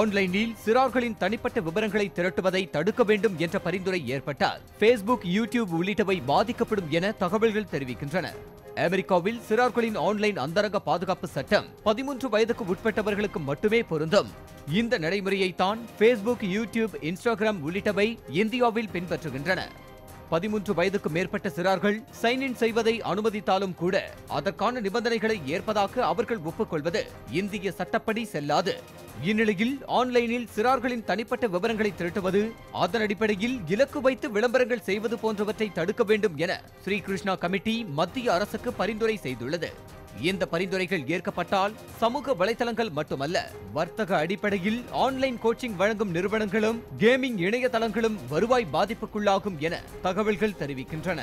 ஆன்லைனில் சிறார்களின் தனிப்பட்ட விவரங்களை திரட்டுவதை தடுக்க வேண்டும் என்ற பரிந்துரை ஏற்பட்டால் ஃபேஸ்புக் யூடியூப் உள்ளிட்டவை பாதிக்கப்படும் என தகவல்கள் தெரிவிக்கின்றன. அமெரிக்காவில் சிறார்களின் ஆன்லைன் அந்தரங்க பாதுகாப்பு சட்டம் பதிமூன்று வயதுக்கு உட்பட்டவர்களுக்கு மட்டுமே பொருந்தும். இந்த நடைமுறையை தான் ஃபேஸ்புக் யூடியூப் இன்ஸ்டாகிராம் உள்ளிட்டவை இந்தியாவில் பின்பற்றுகின்றன. பதிமூன்று வயதுக்கு மேற்பட்ட சிறார்கள் சைன் இன் செய்வதை அனுமதித்தாலும் கூட அதற்கான நிபந்தனைகளை ஏற்பதாக அவர்கள் ஒப்புக்கொள்வது இந்திய சட்டப்படி செல்லாது. இந்நிலையில் ஆன்லைனில் சிறார்களின் தனிப்பட்ட விவரங்களை திரட்டுவது அதன் அடிப்படையில் இலக்கு வைத்து விளம்பரங்கள் செய்வது போன்றவற்றை தடுக்க வேண்டும் என ஸ்ரீ கிருஷ்ணா கமிட்டி மத்திய அரசுக்கு பரிந்துரை செய்துள்ளது. இந்த பரிந்துரைகள் ஏற்கப்பட்டால் சமூக வலைதளங்கள் மட்டுமல்ல வர்த்தக அடிப்படையில் ஆன்லைன் கோச்சிங் வழங்கும் நிறுவனங்களும் கேமிங் இணையதளங்களும் வருவாய் பாதிப்புக்குள்ளாகும் என தகவல்கள் தெரிவிக்கின்றன.